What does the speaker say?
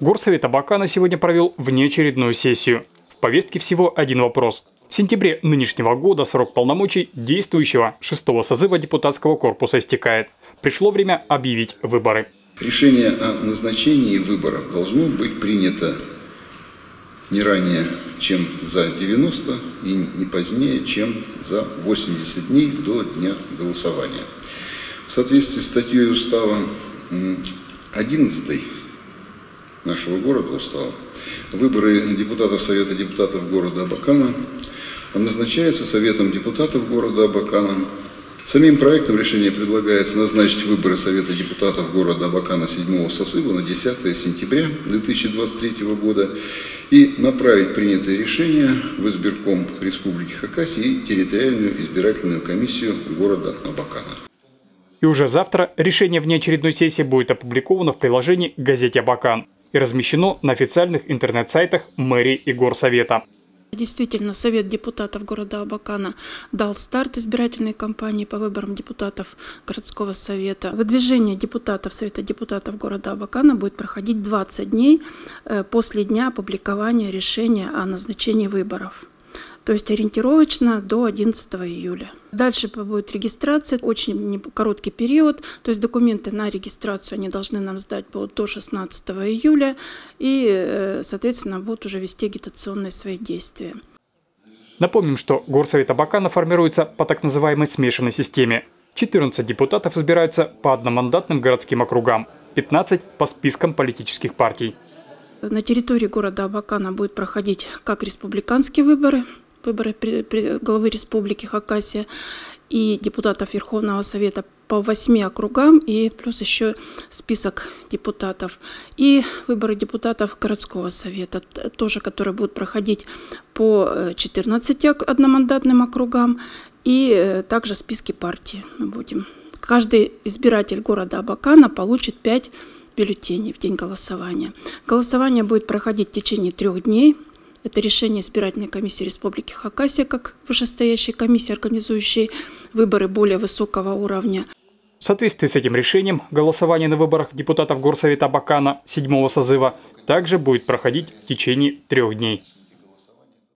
Горсовет Абакана сегодня провел внеочередную сессию. В повестке всего один вопрос. В сентябре нынешнего года срок полномочий действующего шестого созыва депутатского корпуса истекает. Пришло время объявить выборы. Решение о назначении выборов должно быть принято не ранее, чем за 90 и не позднее, чем за 80 дней до дня голосования. В соответствии с статьей устава 11 нашего города устава, выборы депутатов Совета депутатов города Абакана назначаются Советом депутатов города Абакана. Самим проектом решения предлагается назначить выборы Совета депутатов города Абакана 7 сосыва на 10 сентября 2023 года и направить принятое решение в избирком Республики Хакасия и территориальную избирательную комиссию города Абакана. И уже завтра решение внеочередной сессии будет опубликовано в приложении «Газете Абакан» и размещено на официальных интернет-сайтах мэрии и горсовета. Действительно, Совет депутатов города Абакана дал старт избирательной кампании по выборам депутатов городского совета. Выдвижение депутатов Совета депутатов города Абакана будет проходить 20 дней э, после дня опубликования решения о назначении выборов то есть ориентировочно до 11 июля. Дальше будет регистрация, очень короткий период, то есть документы на регистрацию они должны нам сдать будут до 16 июля и, э, соответственно, будут уже вести агитационные свои действия. Напомним, что Горсовет Абакана формируется по так называемой смешанной системе. 14 депутатов избираются по одномандатным городским округам, 15 по спискам политических партий. На территории города Абакана будет проходить как республиканские выборы, выборы главы республики Хакасия и депутатов Верховного Совета по восьми округам и плюс еще список депутатов. И выборы депутатов городского совета, тоже которые будут проходить по 14 э, одномандатным округам и э, также списки партии мы будем. Каждый избиратель города Абакана получит 5 бюллетеней в день голосования. Голосование будет проходить в течение трех дней – это решение избирательной комиссии Республики Хакасия, как вышестоящей комиссии, организующей выборы более высокого уровня. В соответствии с этим решением, голосование на выборах депутатов Горсовета Бакана седьмого созыва также будет проходить в течение трех дней.